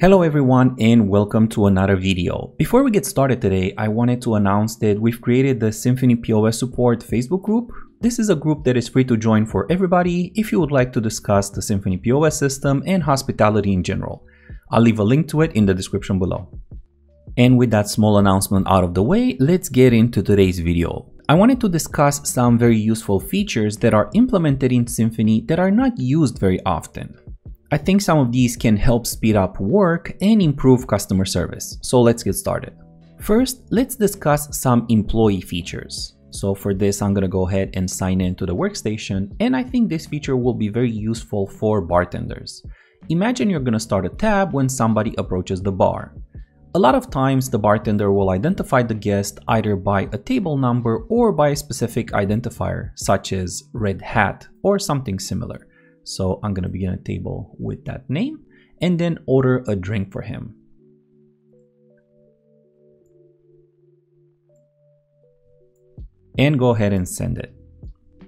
Hello everyone and welcome to another video. Before we get started today, I wanted to announce that we've created the Simphony POS Support Facebook group. This is a group that is free to join for everybody if you would like to discuss the Simphony POS system and hospitality in general. I'll leave a link to it in the description below. And with that small announcement out of the way, let's get into today's video. I wanted to discuss some very useful features that are implemented in Simphony that are not used very often. I think some of these can help speed up work and improve customer service. So let's get started. First, let's discuss some employee features. So for this, I'm gonna go ahead and sign in to the workstation. And I think this feature will be very useful for bartenders. Imagine you're gonna start a tab when somebody approaches the bar. A lot of times the bartender will identify the guest either by a table number or by a specific identifier such as red hat or something similar. So I'm going to begin a table with that name and then order a drink for him. And go ahead and send it.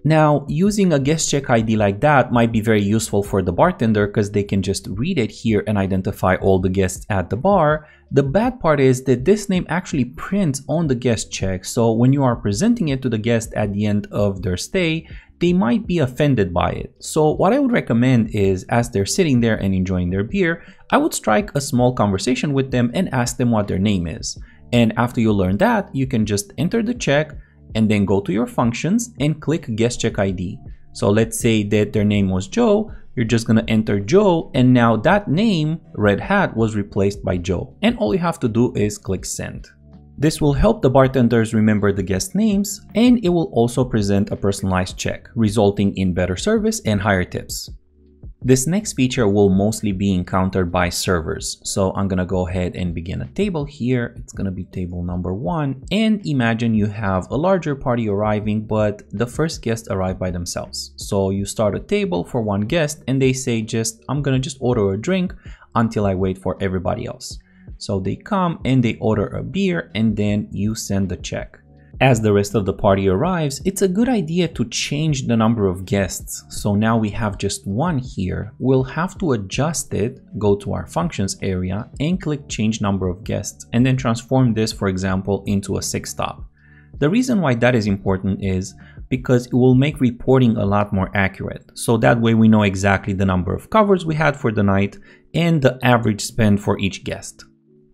Now, using a guest check ID like that might be very useful for the bartender because they can just read it here and identify all the guests at the bar. The bad part is that this name actually prints on the guest check. So when you are presenting it to the guest at the end of their stay, they might be offended by it. So what I would recommend is as they're sitting there and enjoying their beer, I would strike a small conversation with them and ask them what their name is. And after you learn that, you can just enter the check, and then go to your functions and click guest check ID. So let's say that their name was Joe, you're just gonna enter Joe and now that name, Red Hat, was replaced by Joe. And all you have to do is click send. This will help the bartenders remember the guest names and it will also present a personalized check, resulting in better service and higher tips. This next feature will mostly be encountered by servers. So I'm gonna go ahead and begin a table here. It's gonna be table number one. And imagine you have a larger party arriving, but the first guest arrived by themselves. So you start a table for one guest and they say just, I'm gonna just order a drink until I wait for everybody else. So they come and they order a beer and then you send the check. As the rest of the party arrives, it's a good idea to change the number of guests. So now we have just one here. We'll have to adjust it, go to our functions area and click change number of guests and then transform this, for example, into a six stop. The reason why that is important is because it will make reporting a lot more accurate. So that way we know exactly the number of covers we had for the night and the average spend for each guest.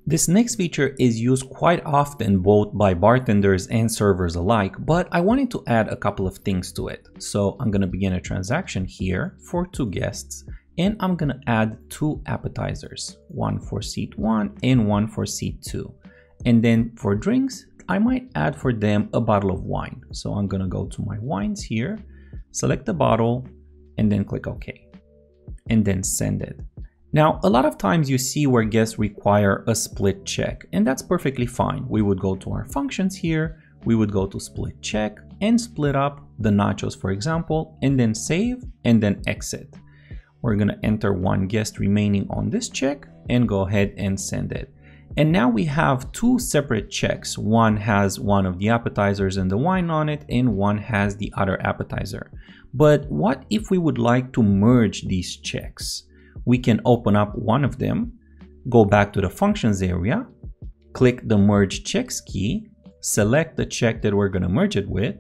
This next feature is used quite often both by bartenders and servers alike, but I wanted to add a couple of things to it. So I'm to begin a transaction here for two guests and I'm to add two appetizers, one for seat one and one for seat two. And then for drinks, I might add for them a bottle of wine. So I'm to go to my wines here, select the bottle and then click OK and then send it. Now, a lot of times you see where guests require a split check, and that's perfectly fine. We would go to our functions here, we would go to split check and split up the nachos, for example, and then save and then exit. We're gonna enter one guest remaining on this check and go ahead and send it. And now we have two separate checks. One has one of the appetizers and the wine on it, and one has the other appetizer. But what if we would like to merge these checks? We can open up one of them, go back to the functions area, click the merge checks key, select the check that we're going to merge it with,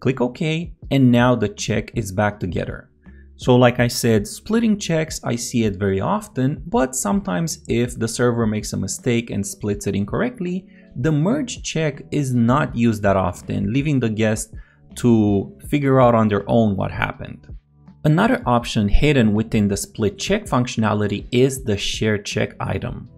click OK, and now the check is back together. So like I said, splitting checks, I see it very often, but sometimes if the server makes a mistake and splits it incorrectly, the merge check is not used that often, leaving the guest to figure out on their own what happened. Another option hidden within the split check functionality is the share check item.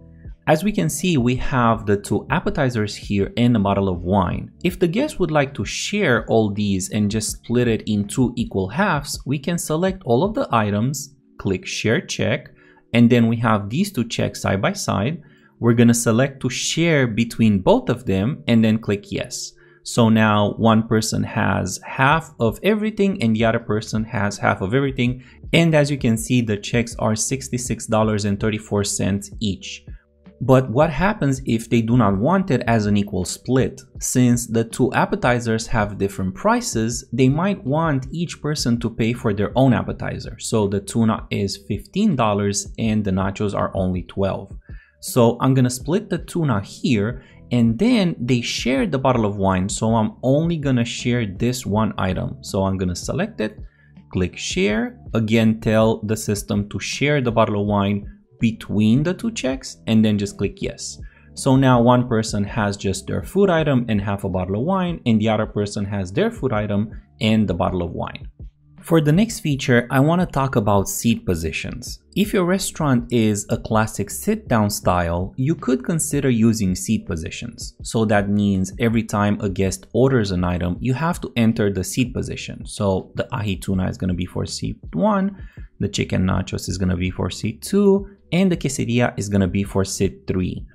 As we can see, we have the two appetizers here and a bottle of wine. If the guest would like to share all these and just split it in two equal halves, we can select all of the items, click share check, and then we have these two checks side by side. We're gonna select to share between both of them and then click yes. So now one person has half of everything and the other person has half of everything. And as you can see, the checks are $66.34 each. But what happens if they do not want it as an equal split? Since the two appetizers have different prices, they might want each person to pay for their own appetizer. So the tuna is $15 and the nachos are only 12. So I'm gonna split the tuna here and then they share the bottle of wine. So I'm only gonna share this one item. So I'm gonna select it, click share, again tell the system to share the bottle of wine between the two checks and then just click yes. So now one person has just their food item and half a bottle of wine and the other person has their food item and the bottle of wine. For the next feature, I want to talk about seat positions. If your restaurant is a classic sit-down style, you could consider using seat positions. So that means every time a guest orders an item, you have to enter the seat position. So the ahi tuna is going to be for seat 1, the chicken nachos is going to be for seat 2, and the quesadilla is going to be for seat 3.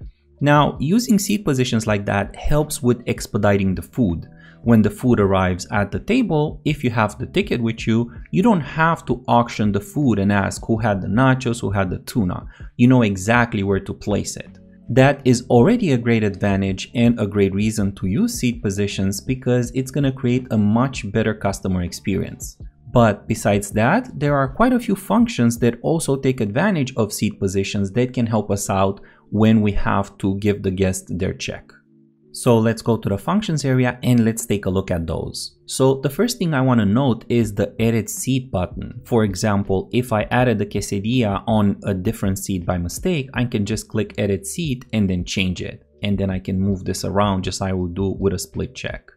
Now, using seat positions like that helps with expediting the food. When the food arrives at the table, if you have the ticket with you, you don't have to auction the food and ask who had the nachos, who had the tuna. You know exactly where to place it. That is already a great advantage and a great reason to use seat positions because it's going to create a much better customer experience. But besides that, there are quite a few functions that also take advantage of seat positions that can help us out when we have to give the guest their check. So let's go to the functions area and let's take a look at those. So the first thing I want to note is the edit seat button. For example, if I added the quesadilla on a different seat by mistake, I can just click edit seat and then change it. And then I can move this around just I would do with a split check.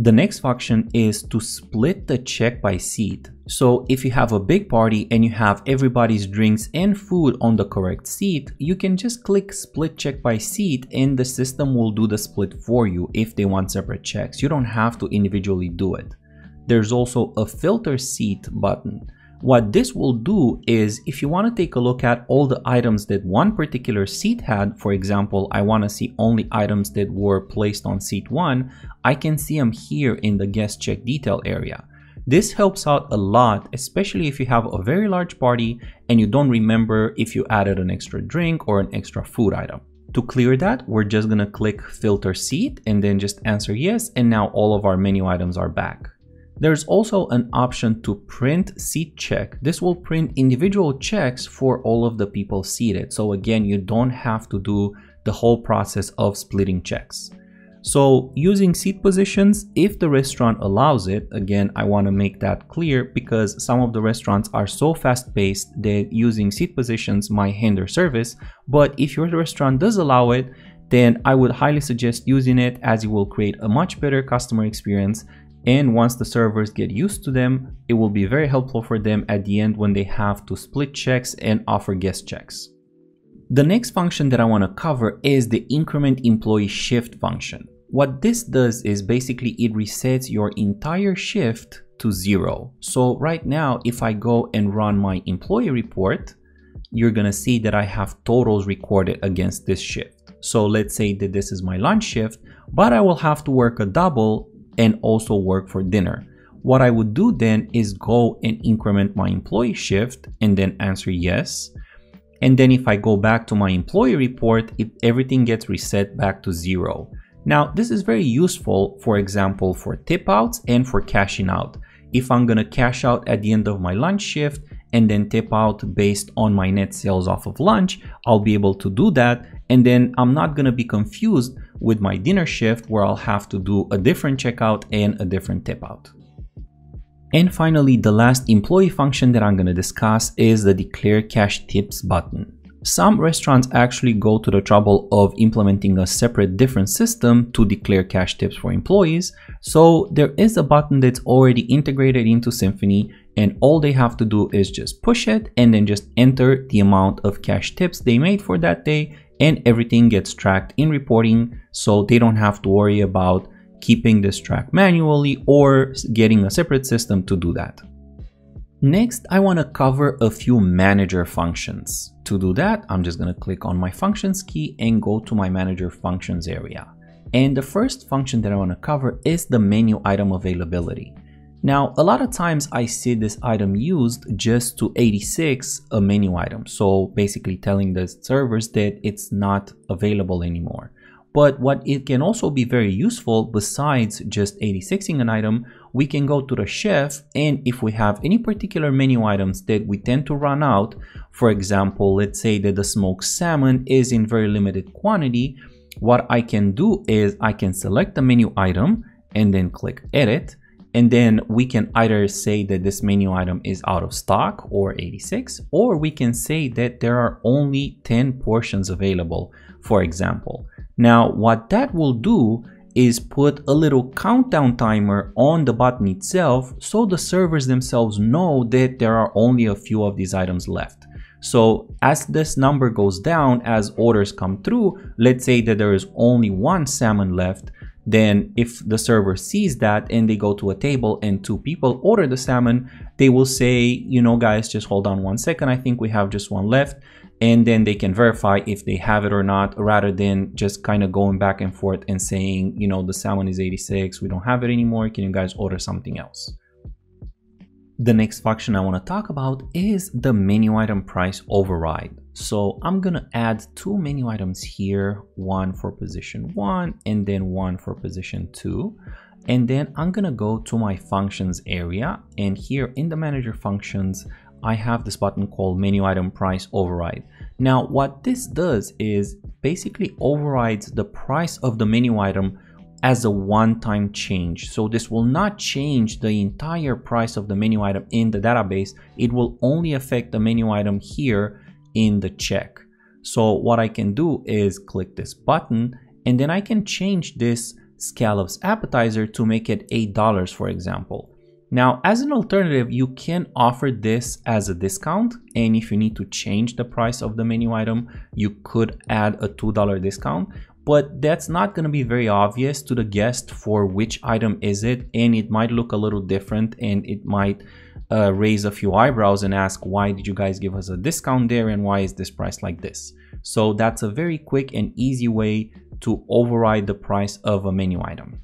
The next function is to split the check by seat. So if you have a big party and you have everybody's drinks and food on the correct seat, you can just click split check by seat and the system will do the split for you if they want separate checks. You don't have to individually do it. There's also a filter seat button. What this will do is if you want to take a look at all the items that one particular seat had, for example, I want to see only items that were placed on seat 1, I can see them here in the guest check detail area. This helps out a lot, especially if you have a very large party and you don't remember if you added an extra drink or an extra food item. To clear that, we're just gonna click filter seat and then just answer yes and now all of our menu items are back. There's also an option to print seat check. This will print individual checks for all of the people seated. So again, you don't have to do the whole process of splitting checks. So using seat positions, if the restaurant allows it, again, I want to make that clear because some of the restaurants are so fast paced that using seat positions might hinder service. But if your restaurant does allow it, then I would highly suggest using it as it will create a much better customer experience and once the servers get used to them, it will be very helpful for them at the end when they have to split checks and offer guest checks. The next function that I want to cover is the increment employee shift function. What this does is basically it resets your entire shift to zero. So right now, if I go and run my employee report, you're gonna see that I have totals recorded against this shift. So let's say that this is my lunch shift, but I will have to work a double and also work for dinner. What I would do then is go and increment my employee shift and then answer yes. And then if I go back to my employee report, it, everything gets reset back to zero. Now, this is very useful, for example, for tip outs and for cashing out. If I'm gonna cash out at the end of my lunch shift and then tip out based on my net sales off of lunch, I'll be able to do that. And then I'm not gonna be confused with my dinner shift where I'll have to do a different checkout and a different tip out. And finally, the last employee function that I'm going to discuss is the declare cash tips button. Some restaurants actually go to the trouble of implementing a separate different system to declare cash tips for employees. So there is a button that's already integrated into Simphony and all they have to do is just push it and then just enter the amount of cash tips they made for that day and everything gets tracked in reporting so they don't have to worry about keeping this track manually or getting a separate system to do that. Next, I want to cover a few manager functions. To do that, I'm just going to click on my functions key and go to my manager functions area. And the first function that I want to cover is the menu item availability. Now, a lot of times I see this item used just to 86 a menu item. So basically telling the servers that it's not available anymore. But what it can also be very useful besides just 86ing an item, we can go to the chef and if we have any particular menu items that we tend to run out, for example, let's say that the smoked salmon is in very limited quantity, what I can do is I can select the menu item and then click edit and then we can either say that this menu item is out of stock or 86 or we can say that there are only 10 portions available for example now what that will do is put a little countdown timer on the button itself so the servers themselves know that there are only a few of these items left. So as this number goes down, as orders come through, let's say that there is only one salmon left, then if the server sees that and they go to a table and two people order the salmon, they will say, you know, guys, just hold on one second. I think we have just one left and then they can verify if they have it or not rather than just kind of going back and forth and saying you know the salmon is 86 we don't have it anymore can you guys order something else the next function I want to talk about is the menu item price override. So I'm to add two menu items here, one for position one and then one for position two. And then I'm to go to my functions area and here in the manager functions, I have this button called menu item price override. Now what this does is basically overrides the price of the menu item as a one-time change. So this will not change the entire price of the menu item in the database. It will only affect the menu item here in the check. So what I can do is click this button and then I can change this scallops appetizer to make it $8 for example. Now, as an alternative, you can offer this as a discount. And if you need to change the price of the menu item, you could add a $2 discount. But that's not going to be very obvious to the guest for which item is it. And it might look a little different and it might uh, raise a few eyebrows and ask, why did you guys give us a discount there? And why is this price like this? So that's a very quick and easy way to override the price of a menu item.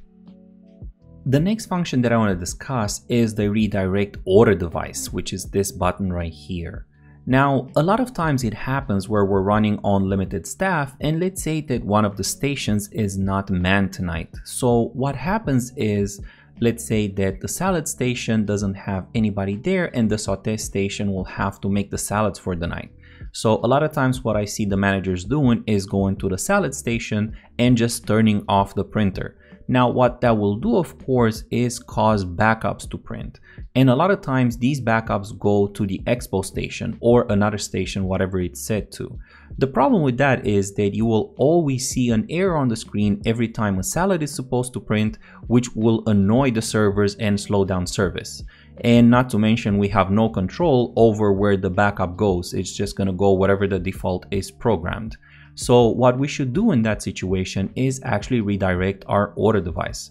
The next function that I want to discuss is the redirect order device, which is this button right here. Now, a lot of times it happens where we're running on limited staff and let's say that one of the stations is not manned tonight. So what happens is, let's say that the salad station doesn't have anybody there and the saute station will have to make the salads for the night. So a lot of times what I see the managers doing is going to the salad station and just turning off the printer. Now what that will do of course is cause backups to print. And a lot of times these backups go to the expo station or another station, whatever it's set to. The problem with that is that you will always see an error on the screen every time a salad is supposed to print, which will annoy the servers and slow down service. And not to mention we have no control over where the backup goes. It's just gonna go whatever the default is programmed. So what we should do in that situation is actually redirect our order device.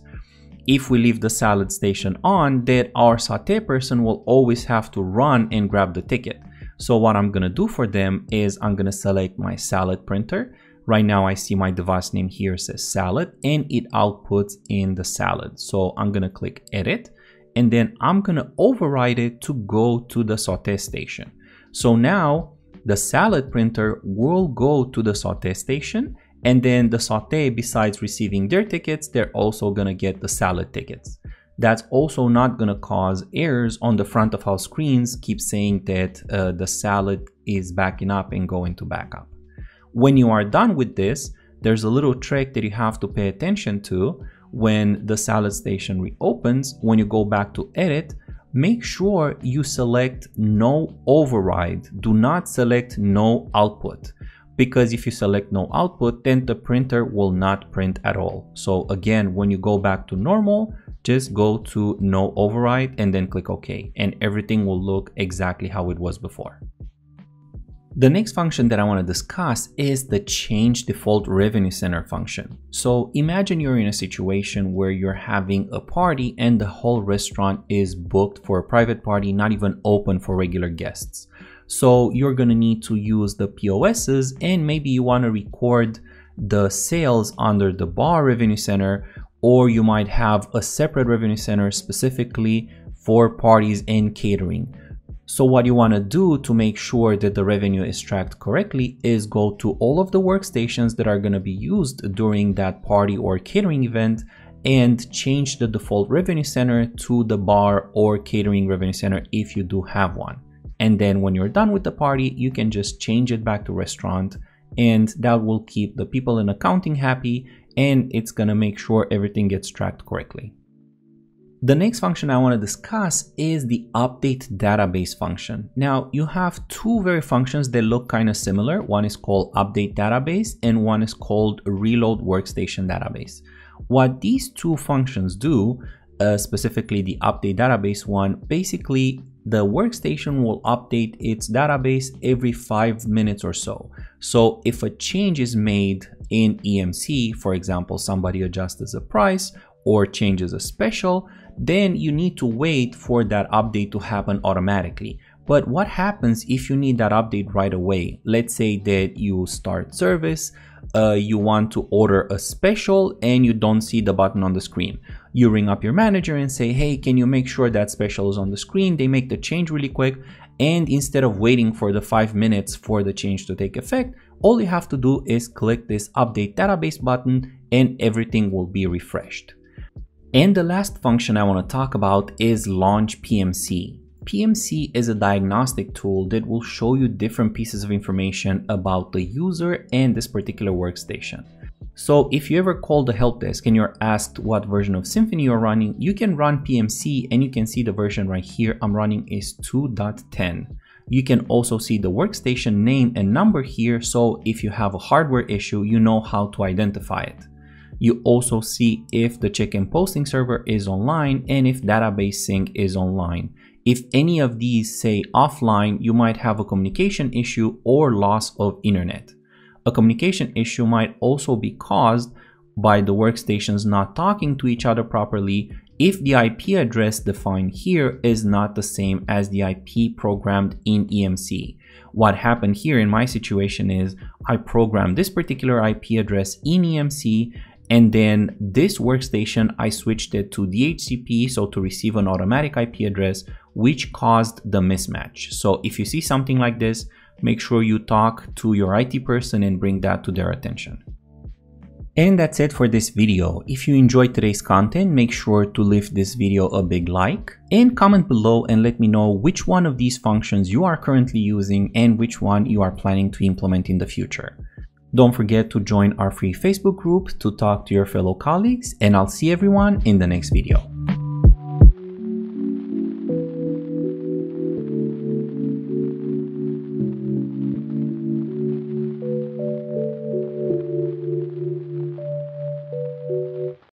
If we leave the salad station on, then our saute person will always have to run and grab the ticket. So what I'm gonna do for them is I'm gonna select my salad printer. Right now I see my device name here says salad and it outputs in the salad. So I'm gonna click edit and then I'm gonna override it to go to the saute station. So now the salad printer will go to the saute station and then the saute besides receiving their tickets they're also gonna get the salad tickets. That's also not gonna cause errors on the front of house screens keep saying that uh, the salad is backing up and going to backup when you are done with this there's a little trick that you have to pay attention to when the salad station reopens. When you go back to edit make sure you select no override. Do not select no output because if you select no output, then the printer will not print at all. So again, when you go back to normal, just go to no override and then click OK and everything will look exactly how it was before. The next function that I want to discuss is the change default revenue center function. So imagine you're in a situation where you're having a party and the whole restaurant is booked for a private party, not even open for regular guests. So you're going to need to use the POSs and maybe you want to record the sales under the bar revenue center or you might have a separate revenue center specifically for parties and catering. So what you want to do to make sure that the revenue is tracked correctly is go to all of the workstations that are going to be used during that party or catering event and change the default revenue center to the bar or catering revenue center if you do have one. And then when you're done with the party, you can just change it back to restaurant and that will keep the people in accounting happy and it's gonna make sure everything gets tracked correctly. The next function I want to discuss is the update database function. Now you have two very functions that look kind of similar. One is called update database and one is called reload workstation database. What these two functions do, uh, specifically the update database one, basically the workstation will update its database every five minutes or so. So if a change is made in EMC, for example, somebody adjusts a price or changes a special, then you need to wait for that update to happen automatically. But what happens if you need that update right away? Let's say that you start service, uh, you want to order a special and you don't see the button on the screen. You ring up your manager and say, hey, can you make sure that special is on the screen? They make the change really quick. And instead of waiting for the five minutes for the change to take effect, all you have to do is click this update database button and everything will be refreshed. And the last function I want to talk about is launch PMC. PMC is a diagnostic tool that will show you different pieces of information about the user and this particular workstation. So if you ever call the help desk and you're asked what version of Simphony you're running, you can run PMC and you can see the version right here I'm running is 2.10. You can also see the workstation name and number here so if you have a hardware issue, you know how to identify it. You also see if the check and posting server is online and if database sync is online. If any of these say offline, you might have a communication issue or loss of internet. A communication issue might also be caused by the workstations not talking to each other properly if the IP address defined here is not the same as the IP programmed in EMC. What happened here in my situation is I programmed this particular IP address in EMC and then this workstation, I switched it to DHCP, so to receive an automatic IP address, which caused the mismatch. So if you see something like this, make sure you talk to your IT person and bring that to their attention. And that's it for this video. If you enjoyed today's content, make sure to leave this video a big like and comment below and let me know which one of these functions you are currently using and which one you are planning to implement in the future. Don't forget to join our free Facebook group to talk to your fellow colleagues and I'll see everyone in the next video.